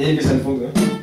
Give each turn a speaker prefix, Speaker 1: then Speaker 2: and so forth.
Speaker 1: Et que ça ne fonctionne.